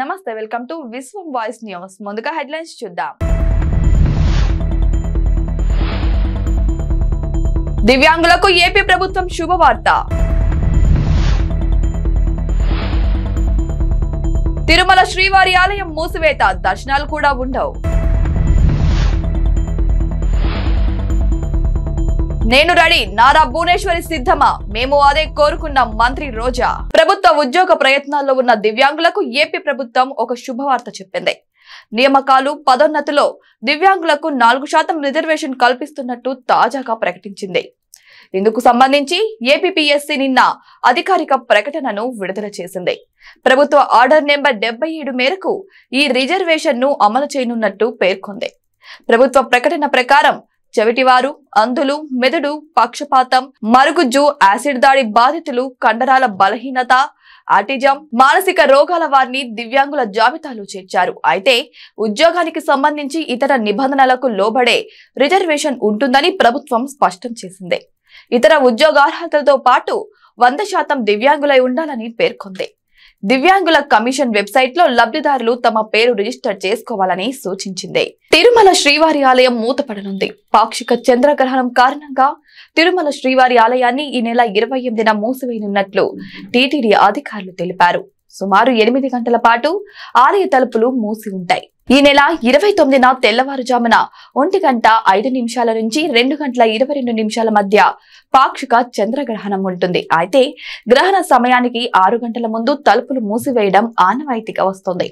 నమస్తే welcome to Vishwam voice news. ముందుగా headlines చూద్దాం. దివ్యాంగులకు ఏపీ ప్రభుత్వం శుభవార్త. తిరుమల శ్రీవారి ఆలయం మూసివేత దర్శనాలు కూడా ఉండవు. నేను రెడీ. నారా భువనేశ్వరి సిద్ధమా? మేము అదే కోరుకున్న మంత్రి రోజా. ప్రభుత్వ ఉద్యోగ ప్రయత్నాల్లో ఉన్న దివ్యాంగులకు ఏపీ ప్రభుత్వం ఒక శుభవార్త చెప్పింది. నియామకాలు పదోన్నతిలో దివ్యాంగులకు నాలుగు శాతం రిజర్వేషన్ కల్పిస్తున్నట్టు తాజాగా ప్రకటించింది. ఇందుకు సంబంధించి ఏపీపీఎస్సీ నిన్న అధికారిక ప్రకటనను విడుదల చేసింది. ప్రభుత్వ ఆర్డర్ నెంబర్ డెబ్బై ఏడు మేరకు ఈ రిజర్వేషన్ను అమలు చేయనున్నట్టు పేర్కొంది. ప్రభుత్వ ప్రకటన ప్రకారం చెవిటివారు అంధులు మెదడు పక్షపాతం మరుగుజ్జు యాసిడ్ దాడి బాధితులు కండరాల బలహీనత ఆటిజం మానసిక రోగాల వారిని దివ్యాంగుల జాబితాలో చేర్చారు. అయితే ఉద్యోగానికి సంబంధించి ఇతర నిబంధనలకు లోబడే రిజర్వేషన్ ఉంటుందని ప్రభుత్వం స్పష్టం చేసింది. ఇతర ఉద్యోగార్హతలతో పాటు వంద శాతం దివ్యాంగులై ఉండాలని పేర్కొంది. దివ్యాంగుల కమిషన్ వెబ్సైట్లో లబ్ధిదారులు తమ పేరు రిజిస్టర్ చేసుకోవాలని సూచించింది. తిరుమల శ్రీవారి ఆలయం మూతపడనుంది. పాక్షిక చంద్రగ్రహణం కారణంగా తిరుమల శ్రీవారి ఆలయాన్ని ఈ నెల ఇరవై ఎనిమిదిన మూసివేయనున్నట్లు టీటీడీ అధికారులు తెలిపారు. సుమారు ఎనిమిది గంటల పాటు ఆలయ తలుపులు మూసి ఉంటాయి. ఈ నెల ఇరవై తొమ్మిదిన తెల్లవారుజామున ఒంటి గంట ఐదు నిమిషాల నుంచి రెండు గంటల ఇరవై రెండు నిమిషాల మధ్య పాక్షిక చంద్రగ్రహణం ఉంటుంది. అయితే గ్రహణ సమయానికి ఆరు గంటల ముందు తలుపులు మూసివేయడం ఆనవాయితీగా వస్తుంది.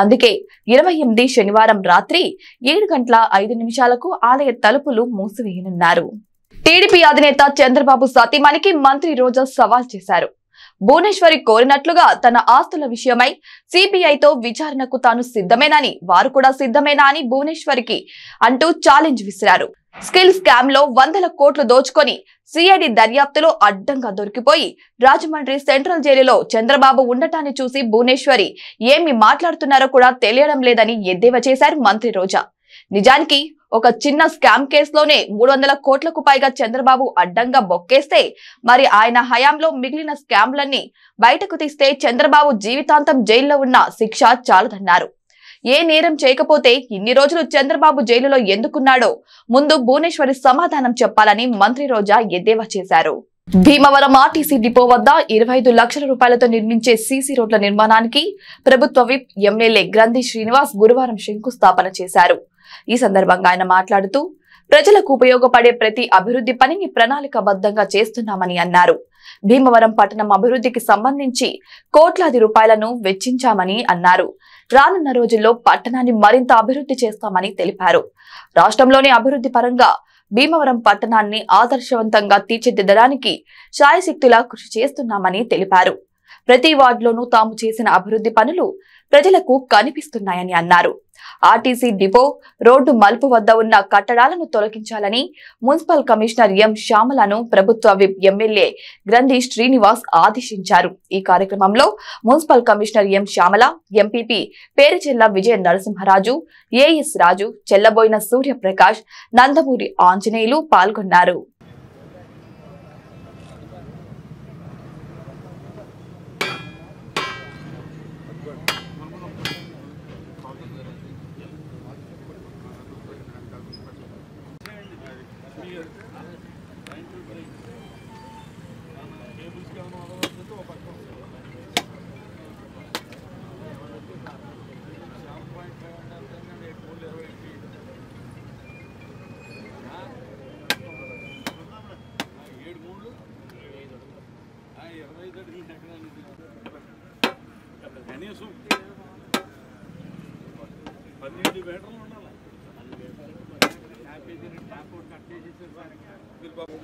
అందుకే ఇరవై ఎనిమిది శనివారం రాత్రి ఏడు గంటల ఐదు నిమిషాలకు ఆలయ తలుపులు మూసివేయనున్నారు. టీడీపీ అధినేత చంద్రబాబు సతీమణికి మంత్రి రోజా సవాల్ చేశారు. భువనేశ్వరి కోరినట్లుగా తన ఆస్తుల విషయమై సిబిఐతో విచారణకు తాను సిద్ధమేనని వారు కూడా సిద్ధమేనా అని భువనేశ్వరికి అంటూ ఛాలెంజ్ విసిరారు. స్కిల్ స్కామ్లో వందల కోట్లు దోచుకొని సిఐడి దర్యాప్తులో అడ్డంగా దొరికిపోయి రాజమండ్రి సెంట్రల్ జైలులో చంద్రబాబు ఉండటాన్ని చూసి భువనేశ్వరి ఏమి మాట్లాడుతున్నారో కూడా తెలియడం లేదని ఎద్దేవా చేశారు మంత్రి రోజా. నిజానికి ఒక చిన్న స్కామ్ కేసులోనే మూడు వందల కోట్లకు పైగా చంద్రబాబు అడ్డంగా బొక్కేస్తే మరి ఆయన హయాంలో మిగిలిన స్కామ్లన్నీ బయటకు తీస్తే చంద్రబాబు జీవితాంతం జైల్లో ఉన్న శిక్ష చాలదన్నారు. ఏ నేరం చేయకపోతే ఇన్ని రోజులు చంద్రబాబు జైలులో ఎందుకున్నాడో ముందు భువనేశ్వరి సమాధానం చెప్పాలని మంత్రి రోజా ఎద్దేవా చేశారు. భీమవరం ఆర్టీసీ డిపో వద్ద ఇరవై ఐదు లక్షల రూపాయలతో నిర్మించే సీసీ రోడ్ల నిర్మాణానికి ప్రభుత్వ విప్ ఎమ్మెల్యే గ్రంథి శ్రీనివాస్ గురువారం శంకుస్థాపన చేశారు. ఈ సందర్భంగా ఆయన మాట్లాడుతూ ప్రజలకు ఉపయోగపడే ప్రతి అభివృద్ధి పనిని ప్రణాళికబద్ధంగా చేస్తున్నామని అన్నారు. భీమవరం పట్టణం అభివృద్ధికి సంబంధించి కోట్లాది రూపాయలను వెచ్చించామని అన్నారు. రానున్న రోజుల్లో పట్టణాన్ని మరింత అభివృద్ధి చేస్తామని తెలిపారు. రాష్ట్రంలోని అభివృద్ధి పరంగా భీమవరం పట్టణాన్ని ఆదర్శవంతంగా తీర్చిదిద్దడానికి శాయశక్తులా కృషి చేస్తున్నామని తెలిపారు. ప్రతి వార్డులోనూ తాము చేసిన అభివృద్ధి పనులు ప్రజలకు కనిపిస్తున్నాయని అన్నారు. ఆర్టీసీ డిపో రోడ్డు మలుపు వద్ద ఉన్న కట్టడాలను తొలగించాలని మున్సిపల్ కమిషనర్ ఎం శ్యామలను ప్రభుత్వ విప్ ఎమ్మెల్యే గ్రంథి శ్రీనివాస్ ఆదేశించారు. ఈ కార్యక్రమంలో municipal commissioner M Shyamala MPP Peruchella Vijaya Narasimharaju AS Raju Chellaboyina Suryaprakash Nandamuri Anjaneyulu పాల్గొన్నారు కనీసం పన్నెండు మీటర్లు ఉండాలి మీరు బాబు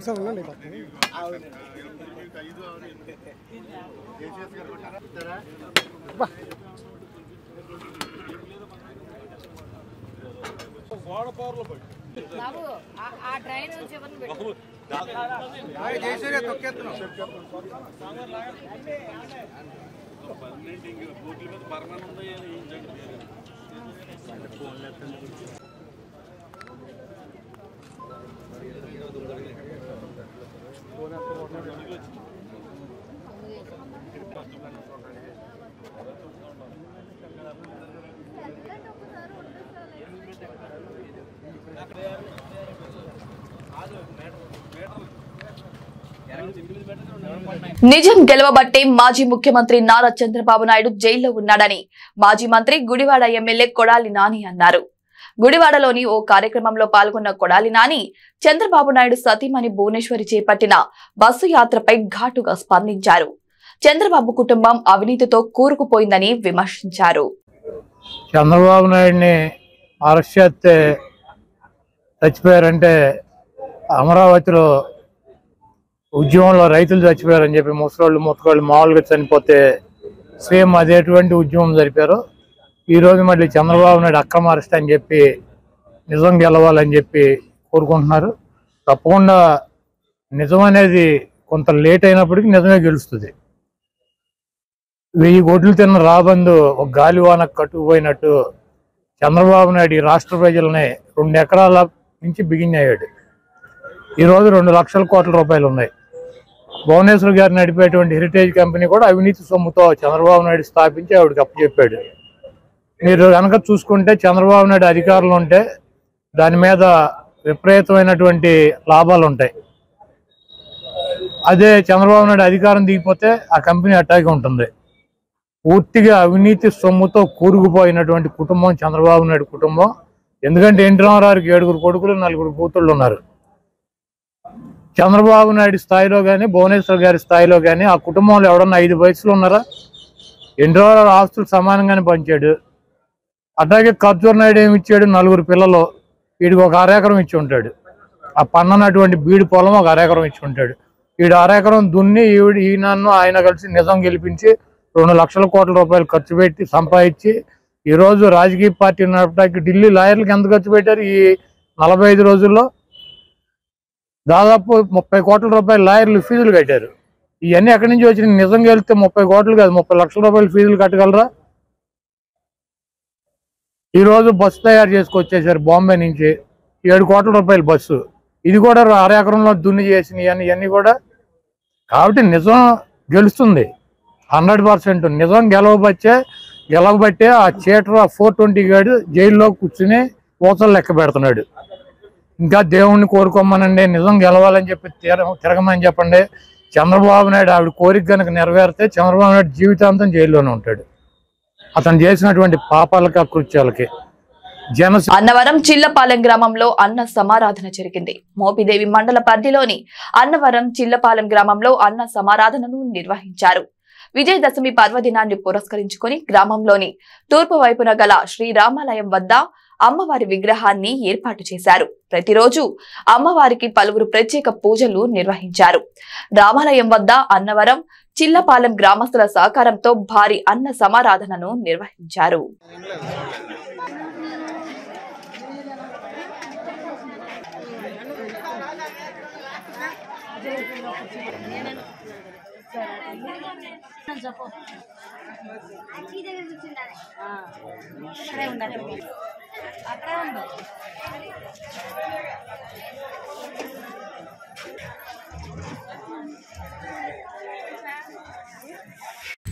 సార్ ఉండండి. పన్నెండు ఇంక బోట్ల మీద పరమానం ఉన్నాయా ఏం జరుగుతుంది నిజం గెలవబట్టే మాజీ ముఖ్యమంత్రి నారా చంద్రబాబు నాయుడు జైల్లో ఉన్నాడని మాజీ మంత్రి గుడివాడ ఎమ్మెల్యే కొడాలి నాని అన్నారు. గుడివాడలోని ఓ కార్యక్రమంలో పాల్గొన్న కొడాలి నాని చంద్రబాబు నాయుడు సతీమణి భువనేశ్వరి చేపట్టిన బస్సు యాత్రపై ఘాటుగా స్పందించారు. చంద్రబాబు కుటుంబం అవినీతితో కూరుకుపోయిందని విమర్శించారు. చంద్రబాబు నాయుడిని అరెస్ట్ చేస్తే చచ్చిపోయారంటే అమరావతిలో ఉద్యమంలో రైతులు చచ్చిపోయారని చెప్పి ముసలోళ్ళు ముత్తకోళ్ళు మామూలుగా చనిపోతే సేమ్ అదేటువంటి ఉద్యమం జరిపారు. ఈరోజు మళ్ళీ చంద్రబాబు నాయుడు అక్రమ అరెస్ట్ అని చెప్పి నిజం గెలవాలని చెప్పి కోరుకుంటున్నారు. తప్పకుండా నిజం అనేది కొంత లేట్ అయినప్పటికీ నిజమే గెలుస్తుంది. వెయ్యి కోట్లు తిన్న రాబందు ఒక గాలివానకు కట్టుకుపోయినట్టు చంద్రబాబు నాయుడు ఈ రాష్ట్ర ప్రజలని రెండు ఎకరాల నుంచి బిగిన్ అయ్యాడు. ఈరోజు రెండు లక్షల కోట్ల రూపాయలు ఉన్నాయి. భువనేశ్వర్ గారు నడిపేటువంటి హెరిటేజ్ కంపెనీ కూడా అవినీతి సొమ్ముతో చంద్రబాబు నాయుడు స్థాపించి ఆవిడకి అప్పచెప్పాడు. మీరు కనుక చూసుకుంటే చంద్రబాబు నాయుడు అధికారులు ఉంటే దాని మీద విపరీతమైనటువంటి లాభాలు ఉంటాయి. అదే చంద్రబాబు నాయుడు అధికారం దిగిపోతే ఆ కంపెనీ అట్టాగే ఉంటుంది. పూర్తిగా అవినీతి సొమ్ముతో కూరుకుపోయినటువంటి కుటుంబం చంద్రబాబు నాయుడు కుటుంబం. ఎందుకంటే ఎన్టీ రామారావుకి ఏడుగురు కొడుకులు నలుగురు కూతుళ్ళు ఉన్నారు. చంద్రబాబు నాయుడు స్థాయిలో కానీ భువనేశ్వర్ గారి స్థాయిలో కానీ ఆ కుటుంబంలో ఎవడన్నా ఐదు వయసులో ఉన్నారా? ఎన్టీ ఆస్తులు సమానంగానే పంచాడు. అట్లాగే కర్జూర్ నాయుడు ఏమి ఇచ్చాడు? నలుగురు పిల్లలు. వీడికి ఒక అరెకరం ఇచ్చి ఉంటాడు. ఆ పన్ననటువంటి బీడు పొలం ఒక అరెకరం ఇచ్చి ఉంటాడు. వీడు అరెకరం దున్ని ఈవిడ ఈయనను ఆయన కలిసి నిజం గెలిపించి రెండు లక్షల కోట్ల రూపాయలు ఖర్చు పెట్టి సంపాదించి ఈరోజు రాజకీయ పార్టీ నడపడానికి ఢిల్లీ లాయర్లకు ఎంత ఖర్చు పెట్టారు? ఈ నలభై ఐదు రోజుల్లో దాదాపు ముప్పై కోట్ల రూపాయలు లాయర్లు ఫీజులు కట్టారు. ఇవన్నీ ఎక్కడి నుంచి వచ్చిన నిజంగా వెళ్తే ముప్పై కోట్లు కాదు ముప్పై లక్షల రూపాయలు ఫీజులు కట్టగలరా? ఈ రోజు బస్సు తయారు చేసుకొచ్చేసారు బాంబే నుంచి ఏడు కోట్ల రూపాయల బస్సు. ఇది కూడా అర ఎకరంలో దున్ని చేసినవి ఇవన్నీ కూడా. కాబట్టి నిజం గెలుస్తుంది. హండ్రెడ్ పర్సెంట్ నిజం గెలవబచ్చే గెలవబట్టే ఆ చీటర్ ఆ ఫోర్ ట్వంటీ గాడు జైల్లో కూర్చుని ఊసలు లెక్క పెడుతున్నాడు. ఇంకా దేవుణ్ణి కోరుకోమనండి. నిజం గెలవాలని చెప్పి తిర తిరగమని చెప్పండి. చంద్రబాబు నాయుడు ఆవిడ కోరిక కనుక నెరవేరితే చంద్రబాబు నాయుడు జీవితాంతం జైల్లోనే ఉంటాడు. అతను చేసినటువంటి పాపాలకి అకృత్యాలకి అన్నవరం చిల్లపాలెం గ్రామంలో అన్న సమారాధన జరిగింది. మోపిదేవి మండల పరిధిలోని అన్నవరం చిల్లపాలెం గ్రామంలో అన్న సమారాధనను నిర్వహించారు. విజయదశమి పర్వదినాన్ని పురస్కరించుకొని గ్రామంలోని తూర్పు వైపున గల శ్రీరామాలయం వద్ద అమ్మవారి విగ్రహాన్ని ఏర్పాటు చేశారు. ప్రతిరోజు అమ్మవారికి పలువురు ప్రత్యేక పూజలు నిర్వహించారు. రామాలయం వద్ద అన్నవరం చిల్లపాలెం గ్రామస్తుల సహకారంతో భారీ అన్న సమారాధనను నిర్వహించారు. అక్కడే ఉండాలి. అక్కడే ఉండు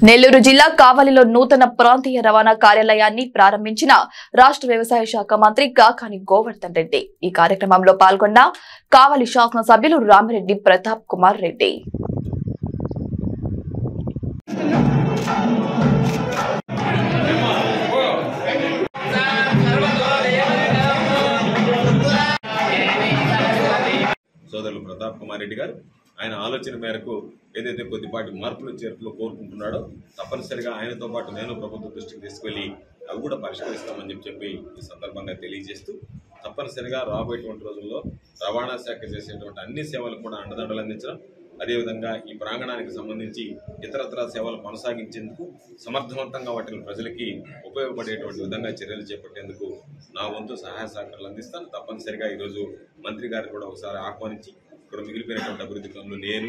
నెల్లూరు జిల్లా కావలిలో నూతన ప్రాంతీయ రవాణా కార్యాలయాన్ని ప్రారంభించిన రాష్ట్ర వ్యవసాయ శాఖ మంత్రి కాకాని గోవర్ధన్ రెడ్డి. ఈ కార్యక్రమంలో పాల్గొన్న కావలి శాసనసభ్యులు రామిరెడ్డి ప్రతాప్ కుమార్ రెడ్డి. సోదరులు ప్రతాప్ కుమార్ రెడ్డి గారు ఆయన ఆలోచన మేరకు ఏదైతే కొద్దిపాటి మార్పులు చేర్పులు కోరుకుంటున్నాడో తప్పనిసరిగా ఆయనతో పాటు నేను ప్రభుత్వ దృష్టికి తీసుకెళ్ళి అవి కూడా పరిష్కరిస్తామని చెప్పి చెప్పి ఈ సందర్భంగా తెలియజేస్తూ తప్పనిసరిగా రాబోయేటువంటి రోజుల్లో రవాణా శాఖ చేసేటువంటి అన్ని సేవలు కూడా అండదండలు అందించడం అదేవిధంగా ఈ ప్రాంగణానికి సంబంధించి ఇతరత్ర సేవలు కొనసాగించేందుకు సమర్థవంతంగా వాటిని ప్రజలకి ఉపయోగపడేటువంటి విధంగా చర్యలు చేపట్టేందుకు నా వంతు సహాయ సహకారాలు అందిస్తాను. తప్పనిసరిగా ఈరోజు మంత్రి గారిని కూడా ఒకసారి ఆహ్వానించి ఇక్కడ మిగిలిపోయినటువంటి అభివృద్ధి పనులు నేను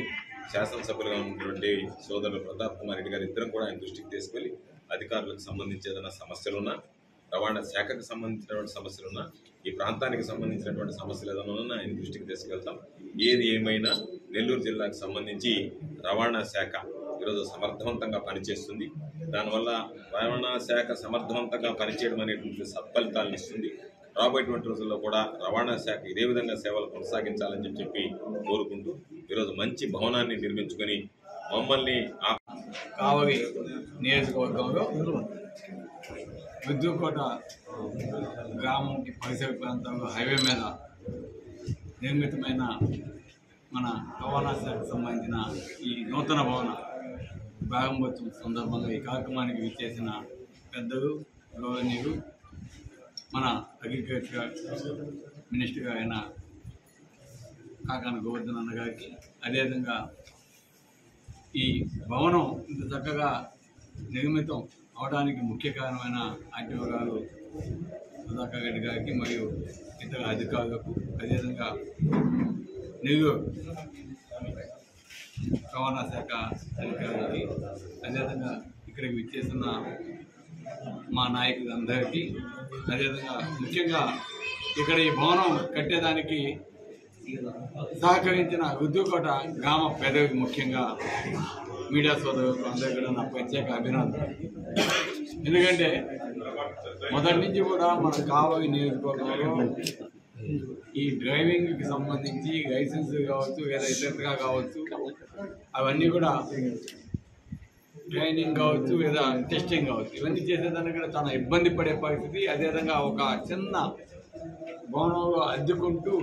శాసనసభ్యులుగా ఉన్నటువంటి సోదరులు ప్రతాప్ కుమార్ రెడ్డి గారు ఇద్దరం కూడా ఆయన దృష్టికి తీసుకెళ్ళి అధికారులకు సంబంధించి ఏదైనా సమస్యలున్నా రవాణా శాఖకు సంబంధించినటువంటి సమస్యలున్నా ఈ ప్రాంతానికి సంబంధించినటువంటి సమస్యలు ఏదైనా ఉన్నా ఆయన దృష్టికి తీసుకెళ్తాం. ఏది ఏమైనా నెల్లూరు జిల్లాకు సంబంధించి రవాణా శాఖ ఈరోజు సమర్థవంతంగా పనిచేస్తుంది. దానివల్ల రవాణా శాఖ సమర్థవంతంగా పనిచేయడం అనేటువంటి సత్ఫలితాలను ఇస్తుంది. రాబోయేటువంటి రోజుల్లో కూడా రవాణా శాఖ ఇదే విధంగా సేవలు కొనసాగించాలని చెప్పి కోరుకుంటూ ఈరోజు మంచి భవనాన్ని నిర్మించుకొని మమ్మల్ని కావలి నియోజకవర్గంలో విద్యుకోట గ్రామం పరిసర ప్రాంతంలో హైవే మీద నిర్మితమైన మన రవాణా శాఖకు సంబంధించిన ఈ నూతన భవన ప్రారంభోత్సవం సందర్భంగా ఈ కార్యక్రమానికి విచ్చేసిన పెద్దలు గౌరవనీయులు మన అగ్రికల్చర్ మినిస్టర్ అయిన కాకాన గోవర్ధన్ అన్న గారికి. అదేవిధంగా ఈ భవనం ఇంత చక్కగా నిర్మితం అవడానికి ముఖ్య కారణమైన ఆర్టీఓ గారు సుధాకర్ రెడ్డి గారికి మరియు ఇతర అధికారులకు అదేవిధంగా న్యూయార్క్ రవాణా శాఖ అధికారులకి అదేవిధంగా ఇక్కడికి విచ్చేస్తున్న మా నాయకులందరికీ అదేవిధంగా ముఖ్యంగా ఇక్కడ ఈ భవనం కట్టేదానికి సహకరించిన ఉద్యోగకోట గ్రామ పేదలకు ముఖ్యంగా మీడియా సోదరులకు అందరికీ కూడా నా ప్రత్యేక అభినందన ఎందుకంటే మొదటి నుంచి కూడా మన కావలి నియోజకవర్గంలో ఈ డ్రైవింగ్కి సంబంధించి లైసెన్స్ కావచ్చు లేదా ఇతరగా కావచ్చు అవన్నీ కూడా ట్రైనింగ్ కావచ్చు లేదా టెస్టింగ్ కావచ్చు. ఇవన్నీ చేసేదానికి కూడా చాలా ఇబ్బంది పడే పరిస్థితి. అదేవిధంగా ఒక చిన్న భవనంలో అద్దుకుంటూ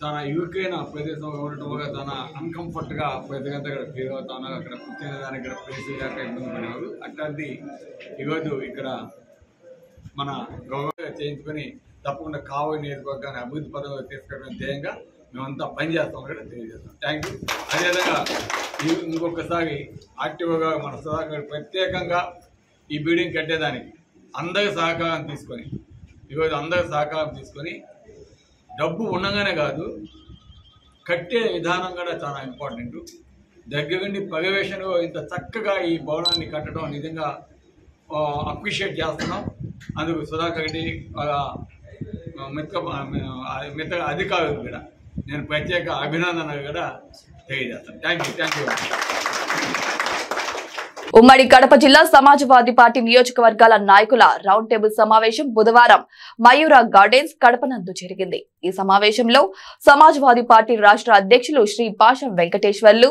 చాలా ఇరుకైన ప్రదేశంలో ఉండటం వల్ల చాలా అన్కంఫర్ట్గా ప్రజలంతా ఇక్కడ ఫీల్ అవుతాను అక్కడ కూర్చునేదానికి ఇక్కడ ప్లేస్ లేక ఇబ్బంది పడేవారు అట్లాంటి ఈరోజు ఇక్కడ మన గౌరవంగా చేయించుకొని తప్పకుండా కావలి నియోజకవర్గాన్ని అభివృద్ధి పదంలో తీసుకెళ్ళడం ధ్యేయంగా మేమంతా పనిచేస్తాం కూడా తెలియజేస్తాం. థ్యాంక్ యూ అదేవిధంగా ఈ- ఇంకొకసారి యాక్టివ్గా మన సుధాకర్ ప్రత్యేకంగా ఈ బిల్డింగ్ కట్టేదానికి అందరి సహకారం తీసుకొని ఈరోజు అందరి సహకారం తీసుకొని డబ్బు ఉండగానే కాదు కట్టే విధానం కూడా చాలా ఇంపార్టెంట్ దగ్గరుండి పర్యవేక్షణలో ఇంత చక్కగా ఈ భవనాన్ని కట్టడం నిజంగా అప్రిషియేట్ చేస్తున్నాం. అందుకు సుధాకర్ రెడ్డి మెత్త మెత్త అధికారులు కూడా. నేను ప్రత్యేక అభినందనలు కూడా తెలియజేస్తాను. థ్యాంక్ యూ థ్యాంక్ యూ ఉమ్మడి కడప జిల్లా సమాజ్వాదీ పార్టీ నియోజకవర్గాల నాయకుల రౌండ్ టేబుల్ సమావేశం బుధవారం మయూరా గార్డెన్స్ కడప నందు జరిగింది. ఈ సమావేశంలో సమాజ్వాదీ పార్టీ రాష్ట్ర అధ్యక్షులు శ్రీ పాషం వెంకటేశ్వర్లు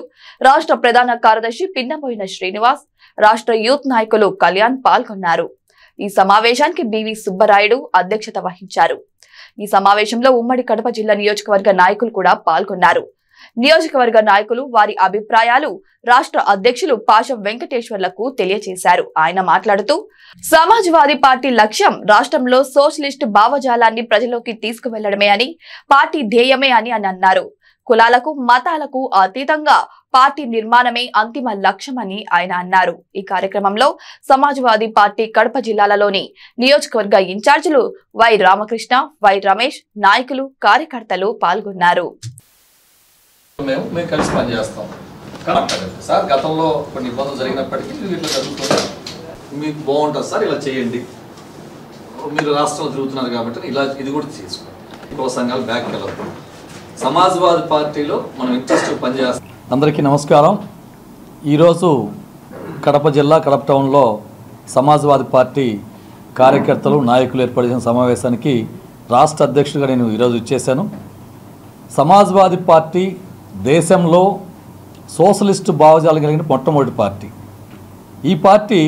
రాష్ట్ర ప్రధాన కార్యదర్శి పిన్నపోయిన శ్రీనివాస్ రాష్ట్ర యూత్ నాయకులు కళ్యాణ్ పాల్గొన్నారు. ఈ సమావేశానికి బివి సుబ్బరాయుడు అధ్యక్షత వహించారు. ఈ సమావేశంలో ఉమ్మడి కడప జిల్లా నియోజకవర్గ నాయకులు కూడా పాల్గొన్నారు. నియోజకవర్గ నాయకులు వారి అభిప్రాయాలు రాష్ట్ర అధ్యక్షులు పాశం వెంకటేశ్వర్లకు తెలియజేశారు ఆయన మాట్లాడుతూ సమాజ్వాదీ పార్టీ లక్ష్యం రాష్ట్రంలో సోషలిస్ట్ భావజాలాన్ని ప్రజలోకి తీసుకువెళ్ళడమే అని పార్టీ ధ్యేయమే అని అని అన్నారు. కులాలకు మతాలకు అతీతంగా పార్టీ నిర్మాణమే అంతిమ లక్ష్యమని ఆయన అన్నారు. ఈ కార్యక్రమంలో సమాజ్వాదీ పార్టీ కడప జిల్లాలలోని నియోజకవర్గ ఇన్ఛార్జీలు వై రామకృష్ణ వై రమేష్ నాయకులు కార్యకర్తలు పాల్గొన్నారు. మేము మేము కలిసి పనిచేస్తాం. సార్ గతంలో కొన్ని ఇబ్బందులు జరిగినప్పటికీ ఇట్లా జరుగుతుంది మీకు బాగుంటుంది. సార్ ఇలా చేయండి. మీరు రాష్ట్రంలో తిరుగుతున్నారు కాబట్టి ఇలా ఇది కూడా చేసుకోండి. ఇంకో సంఘాలు బ్యాక్ వెళ్ళదు సమాజ్వాదీ పార్టీలో మనం ఇంట్రెస్ట్ పనిచేస్తాం. అందరికీ నమస్కారం. ఈరోజు కడప జిల్లా కడప టౌన్లో సమాజ్వాదీ పార్టీ కార్యకర్తలు నాయకులు ఏర్పడిన సమావేశానికి రాష్ట్ర అధ్యక్షుడిగా నేను ఈరోజు ఇచ్చేశాను. సమాజ్వాదీ పార్టీ దేశంలో సోషలిస్టు భావజాలం కలిగిన మొట్టమొదటి పార్టీ. ఈ పార్టీ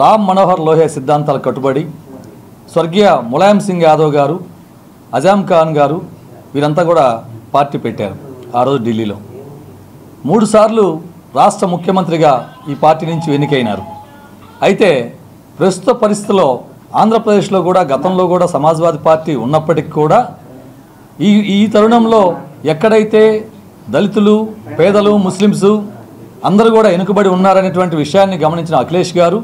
రామ్ మనోహర్ లోహే సిద్ధాంతాలు కట్టుబడి స్వర్గీయ ములాయం సింగ్ యాదవ్ గారు అజాం ఖాన్ గారు వీరంతా కూడా పార్టీ పెట్టారు ఆ రోజు ఢిల్లీలో. మూడుసార్లు రాష్ట్ర ముఖ్యమంత్రిగా ఈ పార్టీ నుంచి ఎన్నికైనారు. అయితే ప్రస్తుత పరిస్థితిలో ఆంధ్రప్రదేశ్లో కూడా గతంలో కూడా సమాజ్వాదీ పార్టీ ఉన్నప్పటికీ కూడా ఈ ఈ తరుణంలో ఎక్కడైతే దళితులు పేదలు ముస్లిమ్స్ అందరూ కూడా వెనుకబడి ఉన్నారనేటువంటి విషయాన్ని గమనించిన అఖిలేష్ గారు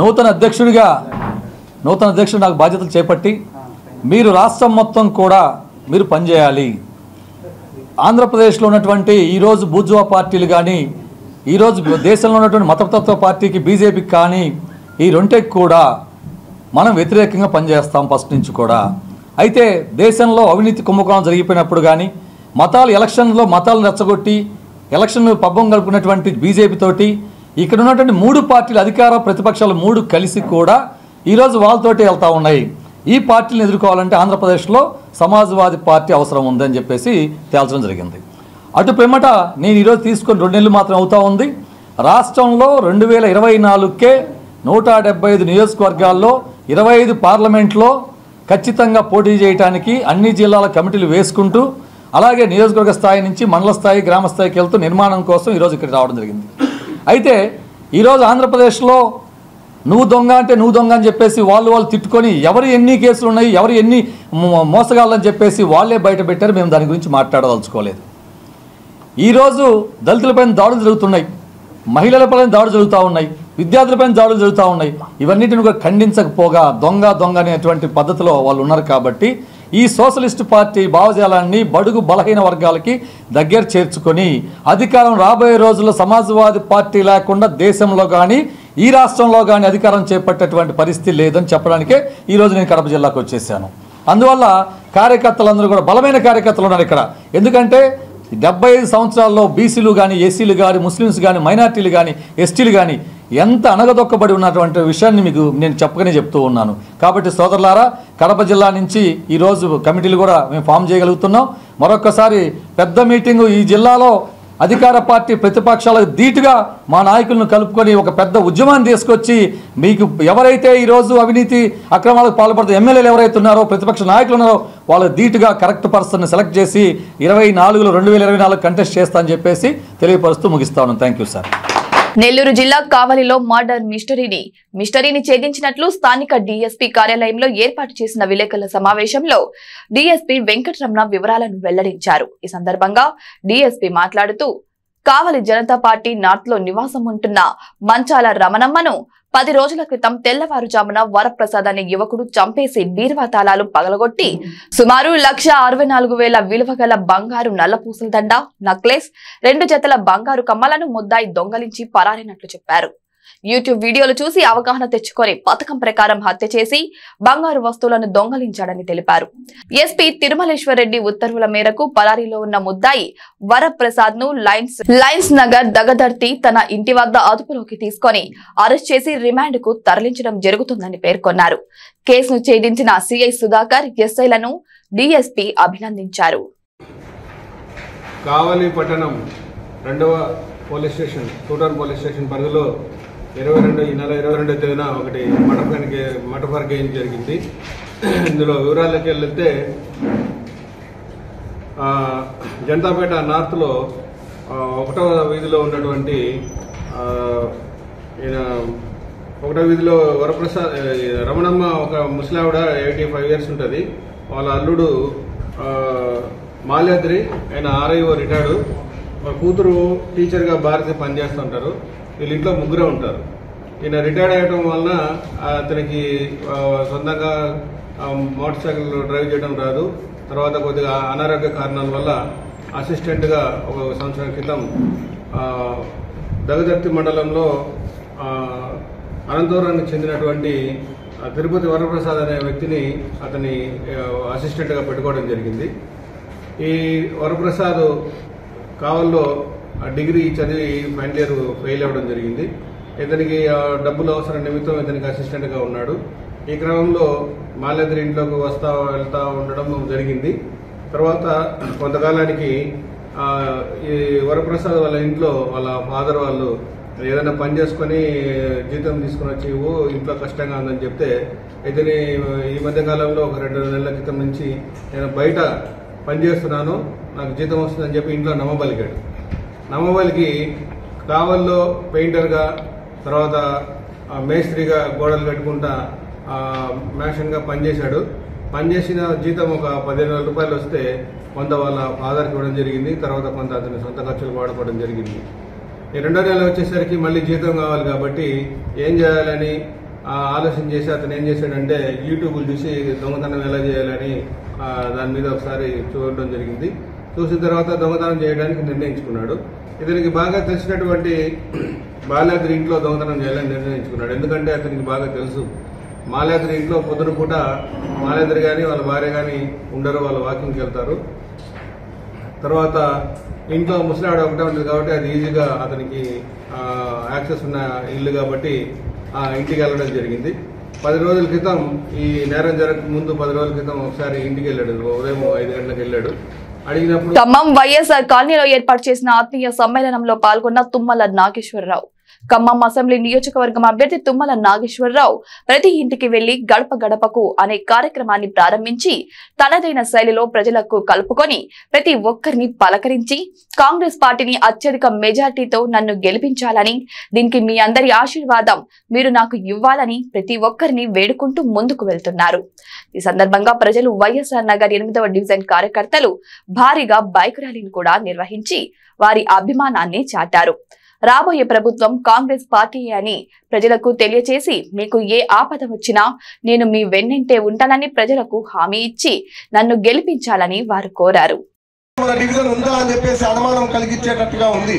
నూతన అధ్యక్షుడిగా నూతన అధ్యక్షుడు నాకు బాధ్యతలు చేపట్టి మీరు రాష్ట్రం మొత్తం కూడా మీరు పనిచేయాలి. ఆంధ్రప్రదేశ్లో ఉన్నటువంటి ఈరోజు బూజువా పార్టీలు కానీ ఈరోజు దేశంలో ఉన్నటువంటి మతతత్వ పార్టీకి బీజేపీకి కానీ ఈ రెంటికి కూడా మనం వ్యతిరేకంగా పనిచేస్తాం ఫస్ట్ నుంచి కూడా. అయితే దేశంలో అవినీతి కుంభకోణం జరిగిపోయినప్పుడు కానీ మతాలు ఎలక్షన్లో మతాలను రెచ్చగొట్టి ఎలక్షన్ పబ్బం గడుపుకున్నటువంటి బీజేపీతోటి ఇక్కడ ఉన్నటువంటి మూడు పార్టీలు అధికార ప్రతిపక్షాలు మూడు కలిసి కూడా ఈరోజు వాళ్ళతోటి వెళ్తా ఉన్నాయి. ఈ పార్టీని ఎదుర్కోవాలంటే ఆంధ్రప్రదేశ్లో సమాజ్వాదీ పార్టీ అవసరం ఉందని చెప్పేసి తేల్చడం జరిగింది. అటు పిమ్మట నేను ఈరోజు తీసుకొని రెండు నెలలు మాత్రం అవుతా ఉంది. రాష్ట్రంలో రెండు వేల ఇరవై నాలుగుకే నూట డెబ్బై ఐదు నియోజకవర్గాల్లో ఇరవై ఐదు పార్లమెంట్లో ఖచ్చితంగా పోటీ చేయడానికి అన్ని జిల్లాల కమిటీలు వేసుకుంటూ అలాగే నియోజకవర్గ స్థాయి నుంచి మండల స్థాయి గ్రామ స్థాయికి వెళ్తూ నిర్మాణం కోసం ఈరోజు ఇక్కడ రావడం జరిగింది. అయితే ఈరోజు ఆంధ్రప్రదేశ్లో నువ్వు దొంగ అంటే నువ్వు దొంగ అని చెప్పేసి వాళ్ళు వాళ్ళు తిట్టుకొని ఎవరు ఎన్ని కేసులు ఉన్నాయి ఎవరు ఎన్ని మో- మోసగాళ్ళని చెప్పేసి వాళ్ళే బయట పెట్టారు మేము దాని గురించి మాట్లాడదలుచుకోలేదు. ఈరోజు దళితులపైన దాడులు జరుగుతున్నాయి మహిళలపైన దాడులు జరుగుతూ ఉన్నాయి విద్యార్థులపైన దాడులు జరుగుతూ ఉన్నాయి. ఇవన్నిటిని కూడా ఖండించకపోగా దొంగ దొంగ అనేటువంటి పద్ధతిలో వాళ్ళు ఉన్నారు కాబట్టి ఈ సోషలిస్ట్ పార్టీ భావజాలాన్ని బడుగు బలహీన వర్గాలకి దగ్గర చేర్చుకొని అధికారం రాబోయే రోజుల్లో సమాజవాది పార్టీ లేకుండా దేశంలో కానీ ఈ రాష్ట్రంలో కానీ అధికారం చేపట్టేటువంటి పరిస్థితి లేదని చెప్పడానికే ఈరోజు నేను కడప జిల్లాకు వచ్చేసాను. అందువల్ల కార్యకర్తలందరూ కూడా బలమైన కార్యకర్తలు ఉన్నారు ఇక్కడ. ఎందుకంటే డెబ్బై ఐదు సంవత్సరాల్లో బీసీలు కానీ ఎస్సీలు కానీ ముస్లిమ్స్ కానీ మైనార్టీలు కానీ ఎస్టీలు కానీ ఎంత అనగదొక్కబడి ఉన్నటువంటి విషయాన్ని మీకు నేను చెప్పకనే చెప్తూ ఉన్నాను. కాబట్టి సోదరులారా కడప జిల్లా నుంచి ఈరోజు కమిటీలు కూడా మేము ఫామ్ చేయగలుగుతున్నాం. మరొకసారి పెద్ద మీటింగు ఈ జిల్లాలో అధికార పార్టీ ప్రతిపక్షాలకు ధీటుగా మా నాయకులను కలుపుకొని ఒక పెద్ద ఉద్యమాన్ని తీసుకొచ్చి మీకు ఎవరైతే ఈరోజు అవినీతి అక్రమాలకు పాల్పడుతున్న ఎమ్మెల్యేలు ఎవరైతే ఉన్నారో ప్రతిపక్ష నాయకులు ఉన్నారో వాళ్ళు ధీటుగా కరెక్ట్ పర్సన్ని సెలెక్ట్ చేసి ఇరవై నాలుగులో రెండు వేల ఇరవై నాలుగు కంటెస్ట్ చేస్తా అని చెప్పేసి తెలియపరుస్తూ ముగిస్తాను థ్యాంక్ యూ సార్. నెల్లూరు జిల్లా కావలిలో మర్డర్ మిస్టరీని మిస్టరీని ఛేదించినట్లు స్థానిక డీఎస్పీ కార్యాలయంలో ఏర్పాటు చేసిన విలేకరుల సమావేశంలో డీఎస్పీ వెంకటరమణ వివరాలను వెల్లడించారు. ఈ సందర్భంగా డీఎస్పీ మాట్లాడుతూ కావలి జనతా పార్టీ నార్త్లో నివాసం ఉంటున్న మంచాల రమణమ్మను పది రోజుల క్రితం తెల్లవారుజామున వరప్రసాద్ అనే యువకుడు చంపేసి బీరువా తాళాలు పగలగొట్టి సుమారు లక్ష అరవై నాలుగు వేల విలువ గల బంగారు నల్లపూసల దండ నక్లెస్ రెండు జతల బంగారు కమ్మలను ముద్దాయి దొంగలించి పరారైనట్లు చెప్పారు. యూట్యూబ్ వీడియోలు చూసి అవగాహన తెచ్చుకొని పథకం ప్రకారం హత్య చేసి బంగారు వస్తువులను దొంగలించాడని తెలిపారు. ఎస్పీ తిరుమలేశ్వర్ రెడ్డి ఉత్తర్వుల మేరకు పరారీలో ఉన్న ముద్దాయి వరప్రసాద్ను లైన్స్ లైన్స్ నగర్ దగదర్తి తన ఇంటి వద్ద అదుపులోకి తీసుకొని అరెస్ట్ చేసి రిమాండ్కు తరలించడం జరుగుతుందని పేర్కొన్నారు. కేసును ఛేదించిన సిఐ సుధాకర్ ఎస్ఐలను డిఎస్పీ అభినందించారు. కావలి పట్టణం రెండవ police station two town police station పరిధిలో ఇరవై రెండు ఈ నెల ఇరవై రెండో తేదీన ఒకటి మటఫర్కి మటఫర్ గేమ్ జరిగింది. ఇందులో వివరాలకి వెళ్తే జనతాపేట నార్త్లో ఒకటవ వీధిలో ఉన్నటువంటి ఈయన ఒకటో వీధిలో వరప్రసాద్ రమణమ్మ ఒక ముసలావిడ ఎయిటీ ఫైవ్ ఇయర్స్ ఉంటుంది. వాళ్ళ అల్లుడు మాల్యాద్రి ఆయన ఆర్ఐఓ రిటైర్డు. వాళ్ళ కూతురు టీచర్గా భారతి పనిచేస్తుంటారు వీళ్ళ ఇంట్లో ముగ్గురే ఉంటారు. ఈయన రిటైర్డ్ అయ్యడం వలన అతనికి సొంతంగా మోటార్ సైకిల్ డ్రైవ్ చేయడం రాదు. తర్వాత కొద్దిగా అనారోగ్య కారణాల వల్ల అసిస్టెంట్గా ఒక సంవత్సరం క్రితం దగదర్తి మండలంలో అనంతపురానికి చెందినటువంటి తిరుపతి వరప్రసాద్ అనే వ్యక్తిని అతని అసిస్టెంట్గా పెట్టుకోవడం జరిగింది. ఈ వరప్రసాద్ కావల్లో డిగ్రీ చదివి ఫైనల్ ఇయర్ ఫెయిల్ అవ్వడం జరిగింది. ఇతనికి ఆ డబ్బులు అవసరం నిమిత్తం ఇతనికి అసిస్టెంట్గా ఉన్నాడు. ఈ క్రమంలో మాల్యాద్రి ఇంట్లోకి వస్తా వెళ్తా ఉండడం జరిగింది. తర్వాత కొంతకాలానికి ఈ వరప్రసాద్ వాళ్ళ ఇంట్లో వాళ్ళ ఫాదర్ వాళ్ళు ఏదైనా పని చేసుకొని జీతం తీసుకుని వచ్చి ఇంట్లో కష్టంగా ఉందని చెప్తే ఇతని ఈ మధ్య కాలంలో ఒక రెండు నెలల క్రితం నుంచి నేను బయట పని చేస్తున్నాను నాకు జీతం వస్తుందని చెప్పి ఇంట్లో నమ్మబలిగాడు. నమ్మవాళ్ళకి కావల్లో పెయింటర్గా తర్వాత మేస్త్రిగా గోడలు కట్టుకుంటా మ్యాషన్గా పనిచేశాడు. పనిచేసిన జీతం ఒక పదిహేను వేల రూపాయలు వస్తే కొంత వాళ్ళ ఫాదర్కి ఇవ్వడం జరిగింది తర్వాత కొంత అతని సొంత ఖర్చులు వాడుకోవడం జరిగింది. ఈ రెండో నెల వచ్చేసరికి మళ్ళీ జీతం కావాలి కాబట్టి ఏం చేయాలని ఆలోచన చేసి అతను ఏం చేశాడంటే యూట్యూబ్లు చూసి దొంగతనం ఎలా చేయాలని దాని మీద ఒకసారి చూడడం జరిగింది. చూసిన తర్వాత దొంగతనం చేయడానికి నిర్ణయించుకున్నాడు. ఇతనికి బాగా తెలిసినటువంటి బాలాద్రి ఇంట్లో దొంగతనం చేయాలని నిర్ణయించుకున్నాడు. ఎందుకంటే అతనికి బాగా తెలుసు. మాలాద్రి ఇంట్లో పొద్దున పూట మాలాద్రి కానీ వాళ్ళ భార్య కానీ ఉండరు వాళ్ళు వాకింగ్కి వెళ్తారు. తర్వాత ఇంట్లో ముసలాడ ఒకటే ఉంటుంది కాబట్టి అది ఈజీగా అతనికి యాక్సెస్ ఉన్న ఇల్లు కాబట్టి ఆ ఇంటికి వెళ్ళడం జరిగింది. పది రోజుల క్రితం ఈ నేరం జరగక ముందు పది రోజుల క్రితం ఒకసారి ఇంటికి వెళ్ళాడు. ఉదయం ఐదు గంటలకు వెళ్ళాడు. ఖమ్మం వైఎస్ఆర్ కాలనీలో ఏర్పాటు చేసిన ఆత్మీయ సమ్మేళనంలో పాల్గొన్న తుమ్మల నాగేశ్వరరావు. ఖమ్మం అసెంబ్లీ నియోజకవర్గం అభ్యర్థి తుమ్మల నాగేశ్వరరావు ప్రతి ఇంటికి వెళ్ళి గడప గడపకు అనే కార్యక్రమాన్ని ప్రారంభించి తనదైన శైలిలో ప్రజలకు కలుపుకొని ప్రతి ఒక్కరిని పలకరించి కాంగ్రెస్ పార్టీని అత్యధిక మెజార్టీతో నన్ను గెలిపించాలని దీనికి మీ అందరి ఆశీర్వాదం మీరు నాకు ఇవ్వాలని ప్రతి ఒక్కరిని వేడుకుంటూ ముందుకు వెళ్తున్నారు. ఈ సందర్భంగా ప్రజలు వైఎస్ఆర్ నగర్ ఎనిమిదవ డివిజన్ కార్యకర్తలు భారీగా బైక్ ర్యాలీని కూడా నిర్వహించి వారి అభిమానాన్ని చాటారు. రాబోయే ప్రభుత్వం కాంగ్రెస్ పార్టీ అని ప్రజలకు తెలియచేసి మీకు ఏ ఆపద వచ్చినా నేను మీ వెన్నంటే ఉంటానని ప్రజలకు హామీ ఇచ్చి నన్ను గెలిపించాలని వారు కోరారు. మన డివిజన్ ఉందా అని చెప్పేసి అనుమానం కలిగించేటట్టుగా ఉంది.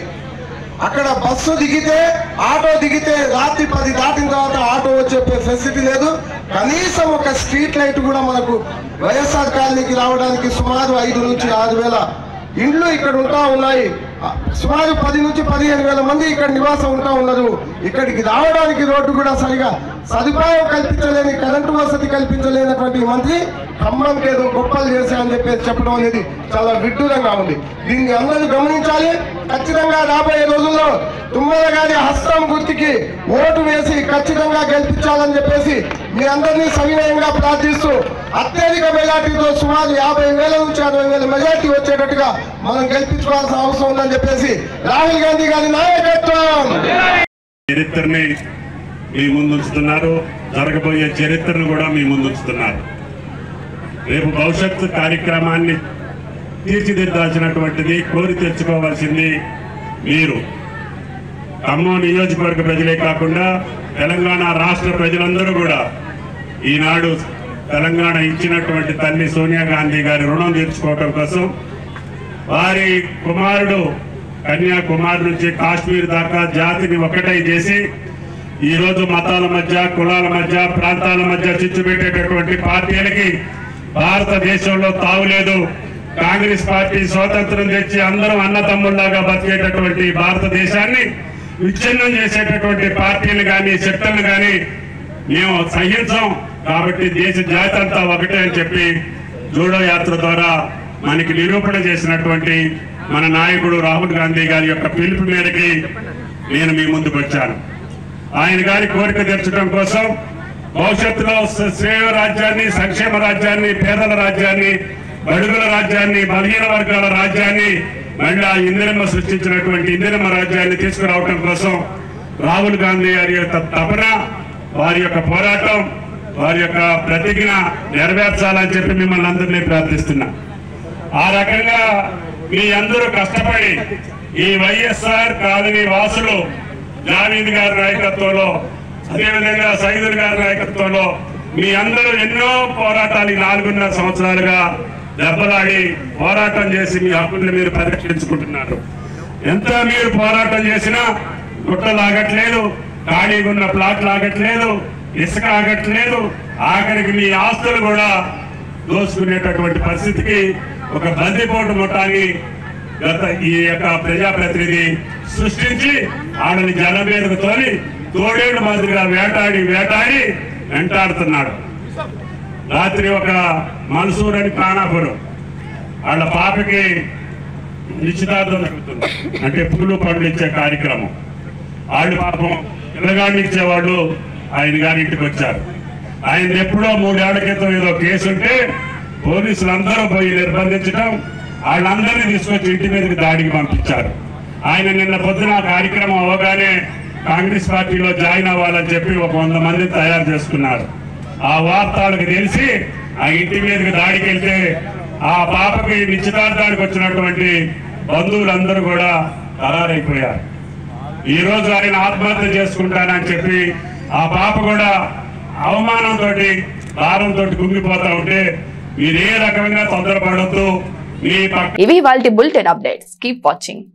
అక్కడ బస్సు దిగితే ఆటో దిగితే రాత్రి పది దాటిన తర్వాత ఆటో వచ్చే ఫెసిలిటీ లేదు. కనీసం ఒక స్ట్రీట్ లైట్ కూడా మనకు వైఎస్ఆర్ కాలనీకి రావడానికి సుమారు ఐదు నుంచి ఆరు వేల ఇండ్లు ఇక్కడ ఉంటా ఉన్నాయి. సుమారు పది నుంచి పదిహేను వేల మంది ఇక్కడ నివాసం ఉంటా ఉన్నారు. ఇక్కడికి రావడానికి రోడ్డు కూడా సరిగా సదుపాయం కల్పించలేని కరెంటు వసతి కల్పించలేనటువంటి మంత్రి ఖమ్మంకి ఏదో గొప్పలు చేశా అని చెప్పేసి చెప్పడం అనేది చాలా విడ్డూరంగా ఉంది. దీన్ని అందరూ గమనించాలి. ఖచ్చితంగా రాబోయే రోజుల్లో తుమ్మల గారి హస్తం గుర్తుకి ఓటు వేసి ఖచ్చితంగా గెలిపించాలని చెప్పేసి మీ అందరినీ సవినయంగా ప్రార్థిస్తూ అత్యధిక మెజార్టీతో సుమారు యాభై వేల నుంచి అరవై వేల మెజార్టీ వచ్చేటట్టుగా మనం గెలిపించుకోవాల్సిన అవసరం ఉందని చెప్పేసి రాహుల్ గాంధీ గారి నాయకత్వం. చరిత్రని మీ ముందుంచుతున్నారు. జరగబోయే చరిత్రను కూడా మీ ముందుంచుతున్నారు. రేపు భవిష్యత్తు కార్యక్రమాన్ని తీర్చిదిద్దాల్సినటువంటిది కోరి తెచ్చుకోవాల్సింది మీరు. ఖమ్మం నియోజకవర్గ ప్రజలే కాకుండా తెలంగాణ రాష్ట్ర ప్రజలందరూ కూడా ఈనాడు తెలంగాణ ఇచ్చినటువంటి తల్లి సోనియా గాంధీ గారి రుణం తీర్చుకోవటం కోసం వారి కుమారుడు కన్యాకుమారి నుంచి కాశ్మీర్ దాకా జాతిని ఒకటై చేసి ఈరోజు మతాల మధ్య కులాల మధ్య ప్రాంతాల మధ్య చిచ్చు పెట్టేటటువంటి పార్టీలకి భారతదేశంలో తావులేదు కాంగ్రెస్ పార్టీ స్వాతంత్రం తెచ్చి అందరం అన్నతమ్ముళ్ళాగా బతికేటటువంటి భారతదేశాన్ని విచ్ఛిన్నం చేసేటటువంటి పార్టీలు కానీ శక్తులు కానీ మేము సహించం. కాబట్టి దేశ జాతి అంతా ఒకటే అని చెప్పి జూడో యాత్ర ద్వారా మనకి నిరూపణ చేసినటువంటి మన నాయకుడు రాహుల్ గాంధీ గారి యొక్క పిలుపు మేరకి నేను మీ ముందుకు వచ్చాను. ఆయన గారి కోరిక తీర్చడం కోసం భవిష్యత్తులో స- శ్రేయ రాజ్యాన్ని సంక్షేమ రాజ్యాన్ని పేదల రాజ్యాన్ని బడుగుల రాజ్యాన్ని బలహీన వర్గాల రాజ్యాన్ని మళ్ళా ఇందిరమ్మ సృష్టించినటువంటి ఇందిరమ్మ రాజ్యాన్ని తీసుకురావటం కోసం రాహుల్ గాంధీ గారి యొక్క తపన వారి యొక్క పోరాటం వారి యొక్క ప్రతిజ్ఞ నెరవేర్చాలని చెప్పి మిమ్మల్ని అందరినీ ప్రార్థిస్తున్నా. ఆ రకంగా మీ అందరూ కష్టపడి ఈ వైఎస్ఆర్ కాలనీ వాసులు జావీద్ గారి నాయకత్వంలో అదేవిధంగా సైదుల్ గారి నాయకత్వంలో మీ అందరూ ఎన్నో పోరాటాలు నాలుగున్నర సంవత్సరాలుగా దెబ్బలాడి పోరాటం చేసి మీ హక్కుల్ని మీరు పరిరక్షించుకుంటున్నారు. ఎంత మీరు పోరాటం చేసినా గుట్టలు ఆగట్లేదు ఖాళీగా ఉన్న ప్లాట్లు ఆగట్లేదు ఇసుక ఆగట్లేదు ఆఖరికి మీ ఆస్తులు కూడా దోసుకునేటటువంటి పరిస్థితికి ఒక బందిపోటు మొత్తాన్ని గత ఈ యొక్క ప్రజాప్రతినిధి సృష్టించి ఆడని జల మీదకు తోలి తోడేడు మాదిరిగా వేటాడి వేటాడి వెంటాడుతున్నాడు. రాత్రి ఒక మన్సూర్ అని ప్రాణాపురం వాళ్ళ పాపకి నిశ్చితార్థం జరుగుతుంది. అంటే పూలు పండ్లు ఇచ్చే కార్యక్రమం. వాళ్ళు పాపం పిల్లగాడిని ఇచ్చేవాళ్ళు ఆయన గారి ఇంటికి వచ్చారు. ఆయన ఎప్పుడో మూడేళ్ళ క్రితం ఏదో కేసు ఉంటే పోలీసులు అందరూ పోయి నిర్బంధించడం వాళ్ళందరినీ తీసుకొచ్చి ఇంటి మీదకి దాడికి పంపించారు. ఆయన నిన్న పొద్దున కార్యక్రమం అవగానే కాంగ్రెస్ పార్టీలో జాయిన్ అవ్వాలని చెప్పి ఒక వంద మందిని తయారు చేసుకున్నారు. ఆ వార్త వాళ్ళకి తెలిసి ఆ ఇంటి మీదకి దాడికి వెళ్తే ఆ పాపకి నిశ్చితార్థానికి వచ్చినటువంటి బంధువులందరూ కూడా తరారైపోయారు ఈరోజు ఆయన ఆత్మహత్య చేసుకుంటానని చెప్పి ఆ పాప కూడా అవమానంతో భారంతో కుంగిపోతా ఉంటే మీరు ఏ రకంగా తొందరపడద్దు. ఇవి వాళ్ళ బులెటిన్ అప్డేట్స్. Keep watching